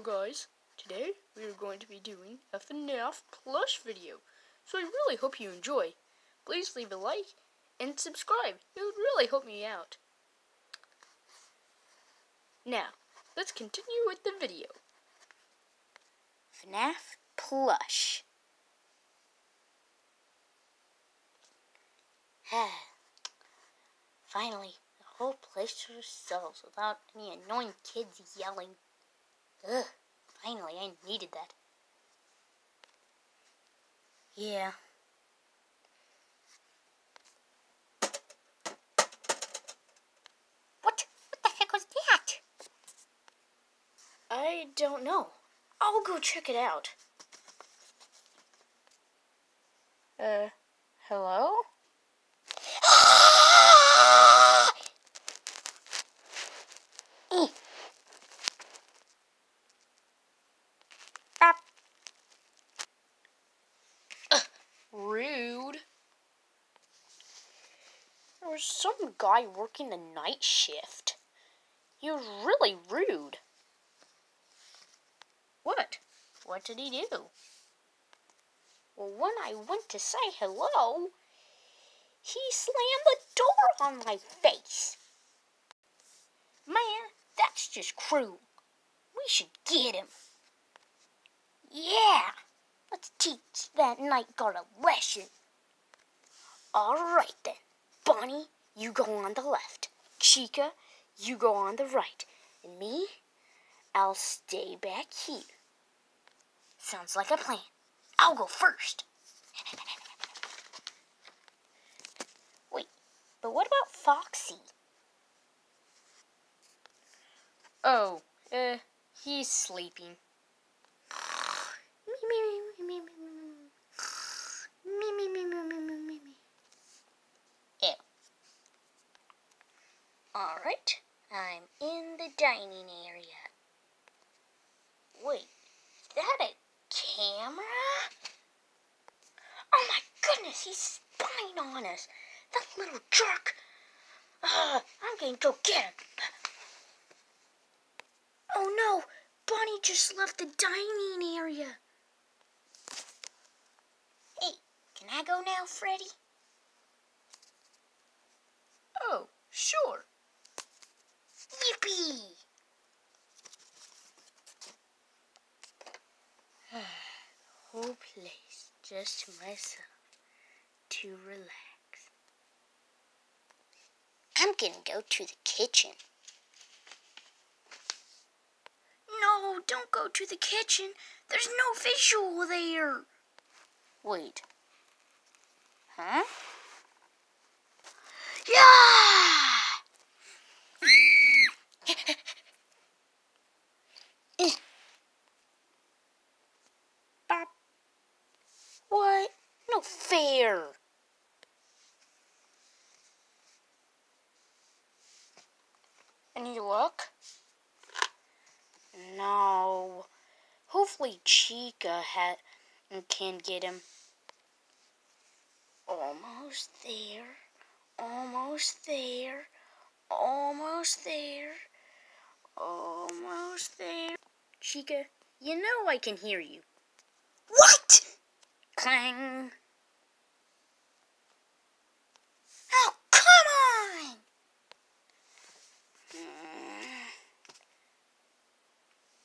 Hello guys, today we are going to be doing a FNAF plush video, so I really hope you enjoy. Please leave a like and subscribe, it would really help me out. Now, let's continue with the video. FNAF plush. Finally, the whole place to ourselves without any annoying kids yelling. Ugh, finally, I needed that. Yeah. What? What the heck was that? I don't know. I'll go check it out. Uh, hello? Rude. There was some guy working the night shift. He was really rude. What? What did he do? Well, when I went to say hello, he slammed the door on my face. Man, that's just cruel. We should get him. Yeah, let's teach that night guard a lesson. All right then. Bonnie, you go on the left. Chica, you go on the right. And me, I'll stay back here. Sounds like a plan. I'll go first. Wait, but what about Foxy? Oh, uh, he's sleeping. I'm in the dining area. Wait, is that a camera? Oh my goodness, he's spying on us. That little jerk. Uh, I'm going to go get him. Oh no, Bonnie just left the dining area. Hey, can I go now, Freddy? Oh, sure. Yippee! Whole place just to myself to relax. I'm gonna go to the kitchen. No, don't go to the kitchen. There's no visual there. Wait. Huh? Yeah! Bop. What? No fair. Any luck? No. Hopefully Chica ha- can get him. Almost there. Almost there. Almost there. Almost there. Chica, you know I can hear you. What? Clang. Oh, come on!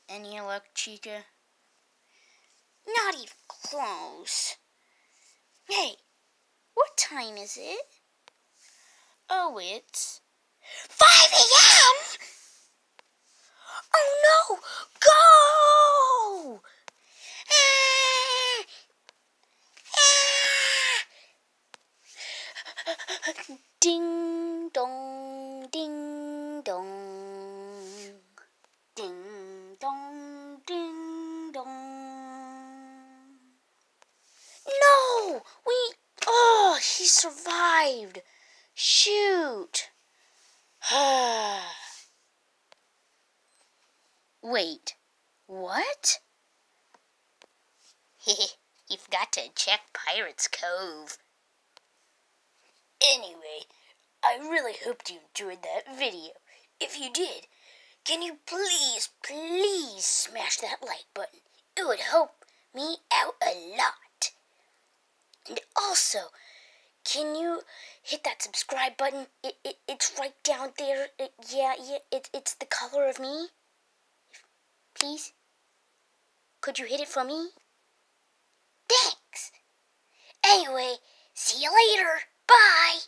Any luck, Chica? Not even close. Hey, what time is it? Oh, it's 5 a.m.? Oh no! Go! Ah! Ah! Ding dong, ding dong. Ding dong, ding dong. No! We. Oh, he survived. Shoot. Wait, what? You've got to check Pirate's Cove. Anyway, I really hoped you enjoyed that video. If you did, can you please, please smash that like button? It would help me out a lot. And also, can you hit that subscribe button? It, it, it's right down there. It, yeah, yeah, it, it's the color of me please? Could you hit it for me? Thanks! Anyway, see you later! Bye!